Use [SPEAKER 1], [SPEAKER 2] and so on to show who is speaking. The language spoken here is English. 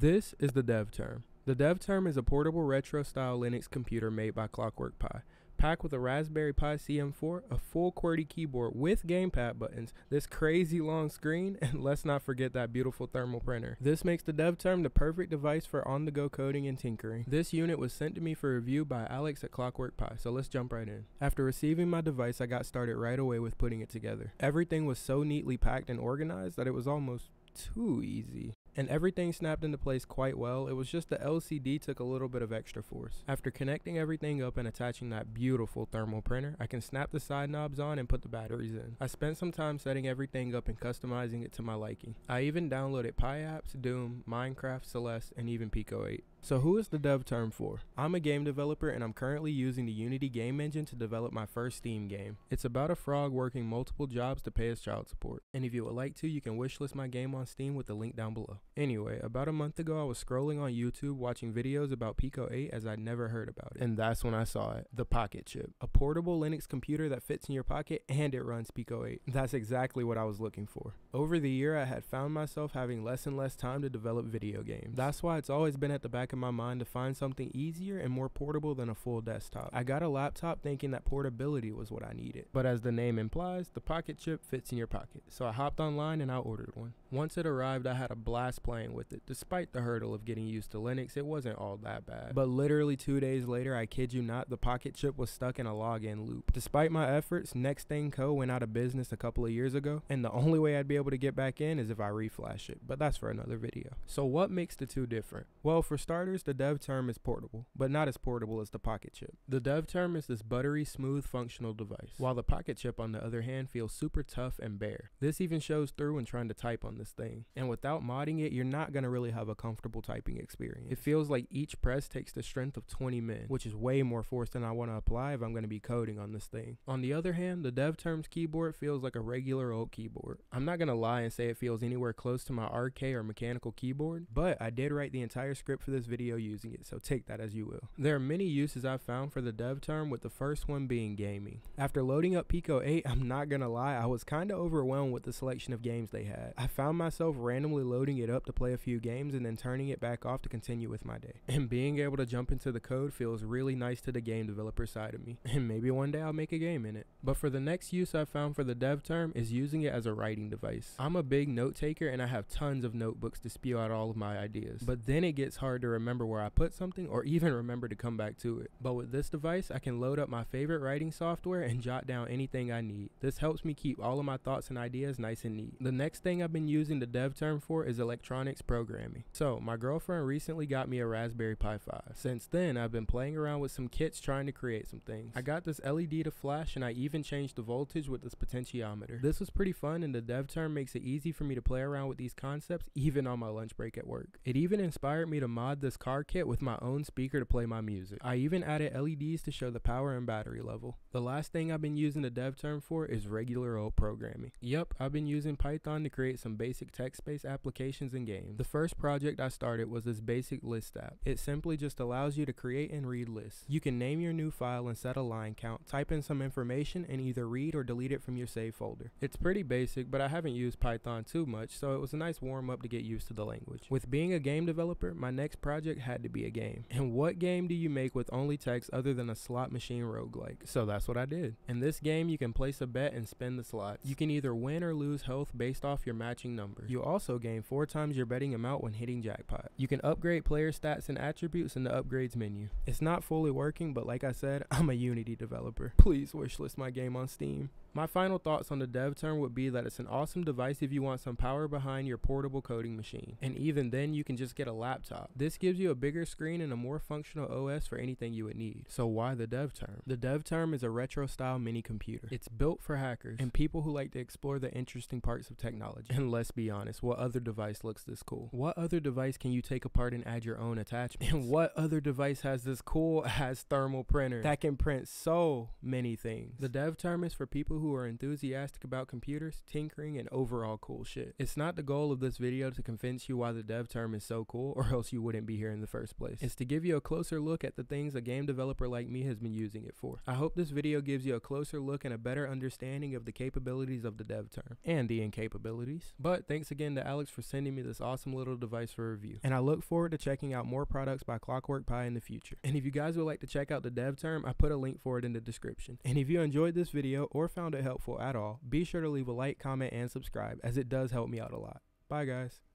[SPEAKER 1] This is the dev term. The dev term is a portable retro style Linux computer made by Clockwork Pi. Packed with a Raspberry Pi CM4, a full QWERTY keyboard with gamepad buttons, this crazy long screen, and let's not forget that beautiful thermal printer. This makes the dev term the perfect device for on the go coding and tinkering. This unit was sent to me for review by Alex at Clockwork Pi, so let's jump right in. After receiving my device, I got started right away with putting it together. Everything was so neatly packed and organized that it was almost too easy and everything snapped into place quite well. It was just the LCD took a little bit of extra force. After connecting everything up and attaching that beautiful thermal printer, I can snap the side knobs on and put the batteries in. I spent some time setting everything up and customizing it to my liking. I even downloaded PyApps, Doom, Minecraft, Celeste, and even Pico 8. So who is the dev term for? I'm a game developer and I'm currently using the Unity game engine to develop my first Steam game. It's about a frog working multiple jobs to pay his child support. And if you would like to, you can wishlist my game on Steam with the link down below. Anyway, about a month ago I was scrolling on YouTube watching videos about Pico 8 as I'd never heard about it. And that's when I saw it, the Pocket Chip. A portable Linux computer that fits in your pocket and it runs Pico 8. That's exactly what I was looking for. Over the year I had found myself having less and less time to develop video games. That's why it's always been at the back back of my mind to find something easier and more portable than a full desktop. I got a laptop thinking that portability was what I needed, but as the name implies, the pocket chip fits in your pocket. So I hopped online and I ordered one. Once it arrived, I had a blast playing with it. Despite the hurdle of getting used to Linux, it wasn't all that bad. But literally two days later, I kid you not, the pocket chip was stuck in a login loop. Despite my efforts, Next Thing Co. went out of business a couple of years ago, and the only way I'd be able to get back in is if I reflash it, but that's for another video. So what makes the two different? Well, for starters, the dev term is portable, but not as portable as the pocket chip. The dev term is this buttery, smooth, functional device, while the pocket chip, on the other hand, feels super tough and bare. This even shows through when trying to type on this thing. And without modding it, you're not going to really have a comfortable typing experience. It feels like each press takes the strength of 20 men, which is way more force than I want to apply if I'm going to be coding on this thing. On the other hand, the dev terms keyboard feels like a regular old keyboard. I'm not going to lie and say it feels anywhere close to my RK or mechanical keyboard, but I did write the entire script for this video using it, so take that as you will. There are many uses I've found for the DevTerm, with the first one being gaming. After loading up Pico 8, I'm not going to lie, I was kind of overwhelmed with the selection of games they had. I found found myself randomly loading it up to play a few games and then turning it back off to continue with my day. And being able to jump into the code feels really nice to the game developer side of me. And maybe one day I'll make a game in it. But for the next use I've found for the dev term is using it as a writing device. I'm a big note taker and I have tons of notebooks to spew out all of my ideas. But then it gets hard to remember where I put something or even remember to come back to it. But with this device, I can load up my favorite writing software and jot down anything I need. This helps me keep all of my thoughts and ideas nice and neat. The next thing I've been using using the dev term for is electronics programming. So, my girlfriend recently got me a Raspberry Pi 5. Since then, I've been playing around with some kits trying to create some things. I got this LED to flash and I even changed the voltage with this potentiometer. This was pretty fun and the dev term makes it easy for me to play around with these concepts even on my lunch break at work. It even inspired me to mod this car kit with my own speaker to play my music. I even added LEDs to show the power and battery level. The last thing I've been using the dev term for is regular old programming. Yep, I've been using Python to create some basic basic text-based applications and games. The first project I started was this basic list app. It simply just allows you to create and read lists. You can name your new file and set a line count, type in some information, and either read or delete it from your save folder. It's pretty basic, but I haven't used Python too much, so it was a nice warm-up to get used to the language. With being a game developer, my next project had to be a game. And what game do you make with only text other than a slot machine roguelike? So that's what I did. In this game, you can place a bet and spin the slots. You can either win or lose health based off your matching number. You also gain 4 times your betting amount when hitting jackpot. You can upgrade player stats and attributes in the upgrades menu. It's not fully working, but like I said, I'm a Unity developer. Please wishlist my game on Steam. My final thoughts on the dev term would be that it's an awesome device if you want some power behind your portable coding machine. And even then, you can just get a laptop. This gives you a bigger screen and a more functional OS for anything you would need. So why the dev term? The dev term is a retro style mini computer. It's built for hackers and people who like to explore the interesting parts of technology. And let's be honest, what other device looks this cool? What other device can you take apart and add your own attachments? And what other device has this cool ass thermal printer that can print so many things? The dev term is for people who are enthusiastic about computers, tinkering, and overall cool shit. It's not the goal of this video to convince you why the dev term is so cool or else you wouldn't be here in the first place. It's to give you a closer look at the things a game developer like me has been using it for. I hope this video gives you a closer look and a better understanding of the capabilities of the dev term and the incapabilities. But thanks again to Alex for sending me this awesome little device for review. And I look forward to checking out more products by Clockwork Pi in the future. And if you guys would like to check out the dev term, I put a link for it in the description. And if you enjoyed this video or found it helpful at all, be sure to leave a like, comment, and subscribe as it does help me out a lot. Bye guys.